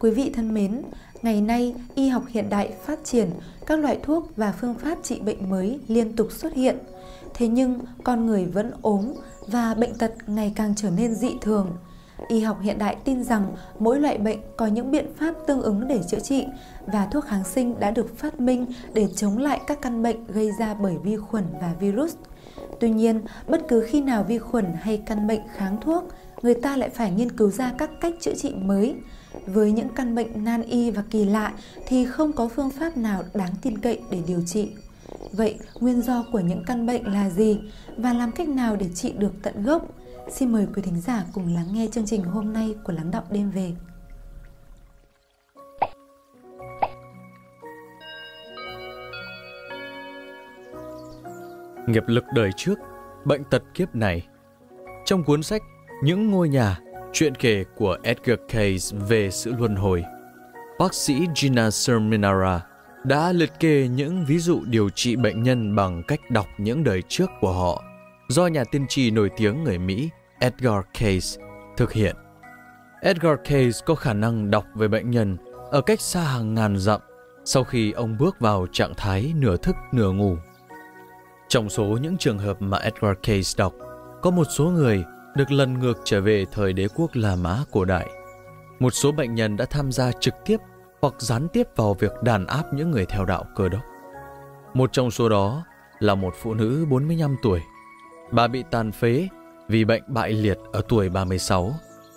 Quý vị thân mến, ngày nay y học hiện đại phát triển, các loại thuốc và phương pháp trị bệnh mới liên tục xuất hiện. Thế nhưng con người vẫn ốm và bệnh tật ngày càng trở nên dị thường. Y học hiện đại tin rằng mỗi loại bệnh có những biện pháp tương ứng để chữa trị và thuốc kháng sinh đã được phát minh để chống lại các căn bệnh gây ra bởi vi khuẩn và virus. Tuy nhiên, bất cứ khi nào vi khuẩn hay căn bệnh kháng thuốc, người ta lại phải nghiên cứu ra các cách chữa trị mới. Với những căn bệnh nan y và kỳ lạ thì không có phương pháp nào đáng tin cậy để điều trị. Vậy, nguyên do của những căn bệnh là gì và làm cách nào để trị được tận gốc? Xin mời quý thính giả cùng lắng nghe chương trình hôm nay của Lắng Động Đêm Về. Nghiệp lực đời trước, bệnh tật kiếp này Trong cuốn sách Những ngôi nhà, chuyện kể của Edgar Cayce về sự luân hồi, bác sĩ Gina Serminara đã liệt kê những ví dụ điều trị bệnh nhân bằng cách đọc những đời trước của họ do nhà tiên tri nổi tiếng người Mỹ Edgar Cayce thực hiện. Edgar Cayce có khả năng đọc về bệnh nhân ở cách xa hàng ngàn dặm sau khi ông bước vào trạng thái nửa thức nửa ngủ. Trong số những trường hợp mà Edgar Cayce đọc, có một số người được lần ngược trở về thời đế quốc La Mã cổ đại. Một số bệnh nhân đã tham gia trực tiếp hoặc gián tiếp vào việc đàn áp những người theo đạo cơ đốc. Một trong số đó là một phụ nữ 45 tuổi. Bà bị tàn phế vì bệnh bại liệt ở tuổi 36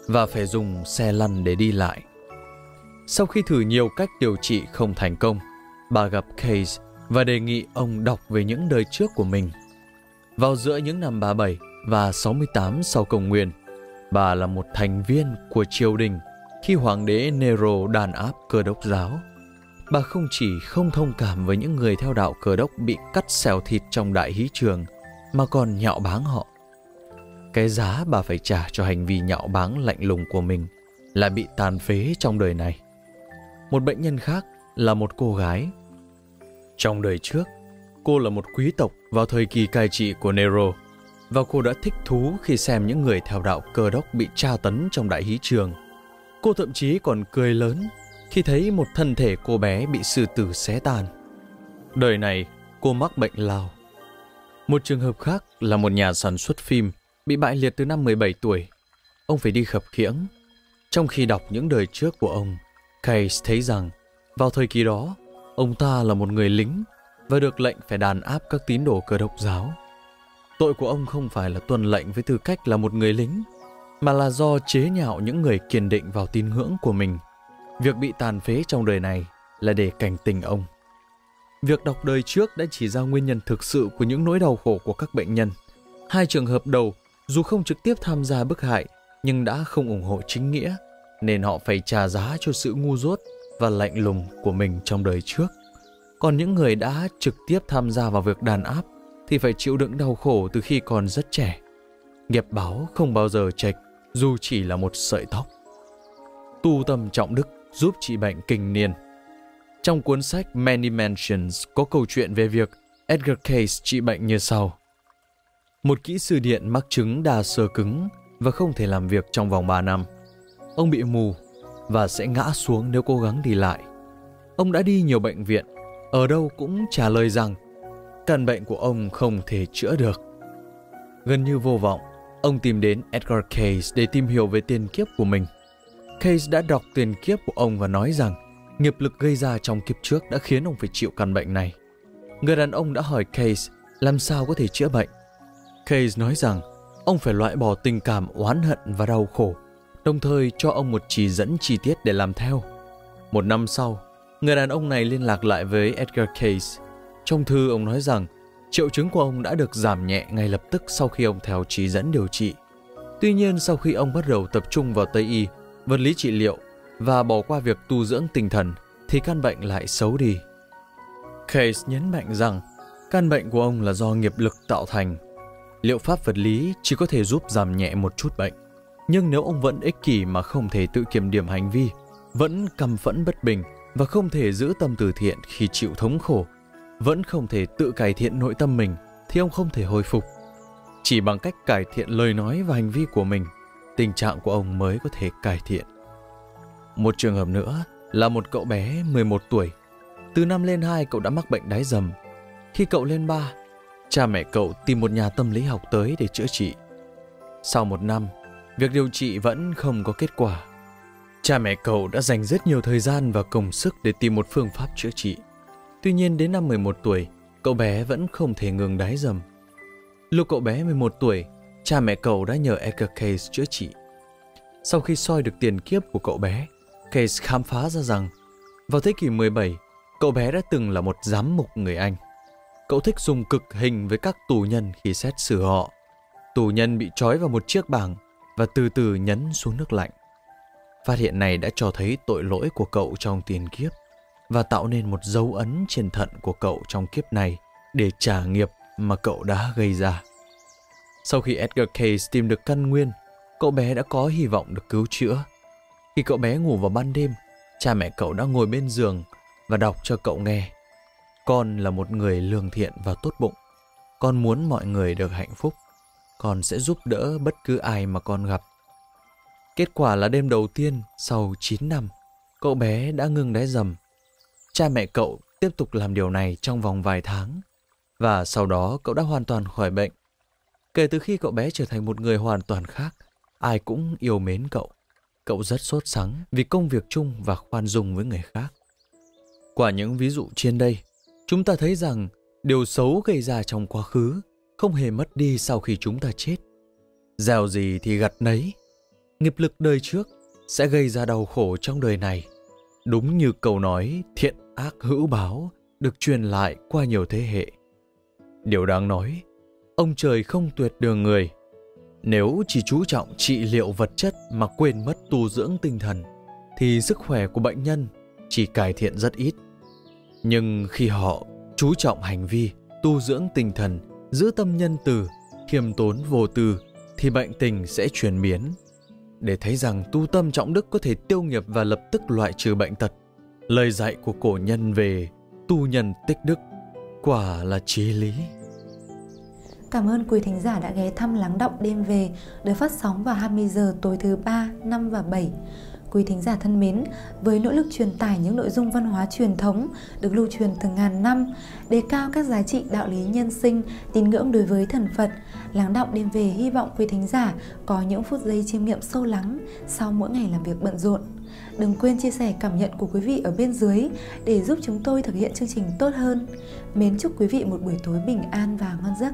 và phải dùng xe lăn để đi lại. Sau khi thử nhiều cách điều trị không thành công, bà gặp Case và đề nghị ông đọc về những đời trước của mình. Vào giữa những năm 37 và 68 sau công nguyên, bà là một thành viên của triều đình khi hoàng đế Nero đàn áp cơ đốc giáo. Bà không chỉ không thông cảm với những người theo đạo cơ đốc bị cắt xẻo thịt trong đại hí trường, mà còn nhạo báng họ. Cái giá bà phải trả cho hành vi nhạo báng lạnh lùng của mình là bị tàn phế trong đời này. Một bệnh nhân khác là một cô gái. Trong đời trước, cô là một quý tộc vào thời kỳ cai trị của Nero và cô đã thích thú khi xem những người theo đạo cơ đốc bị tra tấn trong đại hí trường. Cô thậm chí còn cười lớn khi thấy một thân thể cô bé bị sư tử xé tan. Đời này, cô mắc bệnh lao. Một trường hợp khác là một nhà sản xuất phim bị bại liệt từ năm 17 tuổi. Ông phải đi khập khiễng. Trong khi đọc những đời trước của ông, Case thấy rằng vào thời kỳ đó, ông ta là một người lính và được lệnh phải đàn áp các tín đồ cơ đốc giáo. Tội của ông không phải là tuân lệnh với tư cách là một người lính, mà là do chế nhạo những người kiên định vào tín ngưỡng của mình. Việc bị tàn phế trong đời này là để cảnh tỉnh ông. Việc đọc đời trước đã chỉ ra nguyên nhân thực sự của những nỗi đau khổ của các bệnh nhân. Hai trường hợp đầu dù không trực tiếp tham gia bức hại nhưng đã không ủng hộ chính nghĩa nên họ phải trả giá cho sự ngu dốt và lạnh lùng của mình trong đời trước. Còn những người đã trực tiếp tham gia vào việc đàn áp thì phải chịu đựng đau khổ từ khi còn rất trẻ. Nghiệp báo không bao giờ chệch dù chỉ là một sợi tóc. Tu tâm trọng đức giúp trị bệnh kinh niên. Trong cuốn sách Many Mansions có câu chuyện về việc Edgar Case trị bệnh như sau. Một kỹ sư điện mắc chứng đa sơ cứng và không thể làm việc trong vòng 3 năm. Ông bị mù và sẽ ngã xuống nếu cố gắng đi lại. Ông đã đi nhiều bệnh viện, ở đâu cũng trả lời rằng căn bệnh của ông không thể chữa được. Gần như vô vọng, ông tìm đến Edgar Case để tìm hiểu về tiền kiếp của mình. Case đã đọc tiền kiếp của ông và nói rằng nghiệp lực gây ra trong kiếp trước đã khiến ông phải chịu căn bệnh này. Người đàn ông đã hỏi Case làm sao có thể chữa bệnh. Case nói rằng ông phải loại bỏ tình cảm oán hận và đau khổ, đồng thời cho ông một chỉ dẫn chi tiết để làm theo. Một năm sau, người đàn ông này liên lạc lại với Edgar Case. Trong thư ông nói rằng triệu chứng của ông đã được giảm nhẹ ngay lập tức sau khi ông theo chỉ dẫn điều trị. Tuy nhiên sau khi ông bắt đầu tập trung vào Tây Y, vật lý trị liệu và bỏ qua việc tu dưỡng tinh thần thì căn bệnh lại xấu đi. Case nhấn mạnh rằng căn bệnh của ông là do nghiệp lực tạo thành liệu pháp vật lý chỉ có thể giúp giảm nhẹ một chút bệnh. Nhưng nếu ông vẫn ích kỷ mà không thể tự kiểm điểm hành vi, vẫn cầm phẫn bất bình và không thể giữ tâm từ thiện khi chịu thống khổ, vẫn không thể tự cải thiện nội tâm mình thì ông không thể hồi phục. Chỉ bằng cách cải thiện lời nói và hành vi của mình, tình trạng của ông mới có thể cải thiện. Một trường hợp nữa là một cậu bé 11 tuổi. Từ năm lên 2 cậu đã mắc bệnh đái dầm. Khi cậu lên 3, cha mẹ cậu tìm một nhà tâm lý học tới để chữa trị. Sau một năm, việc điều trị vẫn không có kết quả. Cha mẹ cậu đã dành rất nhiều thời gian và công sức để tìm một phương pháp chữa trị. Tuy nhiên đến năm 11 tuổi, cậu bé vẫn không thể ngừng đái dầm. Lúc cậu bé 11 tuổi, cha mẹ cậu đã nhờ Edgar Case chữa trị. Sau khi soi được tiền kiếp của cậu bé, Case khám phá ra rằng vào thế kỷ 17, cậu bé đã từng là một giám mục người Anh. Cậu thích dùng cực hình với các tù nhân khi xét xử họ. Tù nhân bị trói vào một chiếc bảng và từ từ nhấn xuống nước lạnh. Phát hiện này đã cho thấy tội lỗi của cậu trong tiền kiếp và tạo nên một dấu ấn trên thận của cậu trong kiếp này để trả nghiệp mà cậu đã gây ra. Sau khi Edgar Case tìm được căn nguyên, cậu bé đã có hy vọng được cứu chữa. Khi cậu bé ngủ vào ban đêm, cha mẹ cậu đã ngồi bên giường và đọc cho cậu nghe. Con là một người lương thiện và tốt bụng. Con muốn mọi người được hạnh phúc. Con sẽ giúp đỡ bất cứ ai mà con gặp. Kết quả là đêm đầu tiên sau 9 năm, cậu bé đã ngừng đái dầm. Cha mẹ cậu tiếp tục làm điều này trong vòng vài tháng và sau đó cậu đã hoàn toàn khỏi bệnh. Kể từ khi cậu bé trở thành một người hoàn toàn khác, ai cũng yêu mến cậu. Cậu rất sốt sắng vì công việc chung và khoan dung với người khác. Qua những ví dụ trên đây, chúng ta thấy rằng điều xấu gây ra trong quá khứ không hề mất đi sau khi chúng ta chết. Gieo gì thì gặt nấy. Nghiệp lực đời trước sẽ gây ra đau khổ trong đời này. Đúng như câu nói thiện ác hữu báo được truyền lại qua nhiều thế hệ. Điều đáng nói, ông trời không tuyệt đường người. Nếu chỉ chú trọng trị liệu vật chất mà quên mất tu dưỡng tinh thần, thì sức khỏe của bệnh nhân chỉ cải thiện rất ít. Nhưng khi họ chú trọng hành vi, tu dưỡng tinh thần, giữ tâm nhân từ, khiêm tốn vô tư, thì bệnh tình sẽ chuyển biến. Để thấy rằng tu tâm trọng đức có thể tiêu nghiệp và lập tức loại trừ bệnh tật, lời dạy của cổ nhân về tu nhân tích đức quả là trí lý. Cảm ơn quý thính giả đã ghé thăm Lắng Động Đêm Về được phát sóng vào 20 giờ tối thứ 3, 5 và 7. Quý thính giả thân mến, với nỗ lực truyền tải những nội dung văn hóa truyền thống được lưu truyền từ ngàn năm, đề cao các giá trị đạo lý nhân sinh, tín ngưỡng đối với thần Phật, Lắng Động Đêm Về hy vọng quý thính giả có những phút giây chiêm nghiệm sâu lắng sau mỗi ngày làm việc bận rộn. Đừng quên chia sẻ cảm nhận của quý vị ở bên dưới để giúp chúng tôi thực hiện chương trình tốt hơn. Mến chúc quý vị một buổi tối bình an và ngon giấc.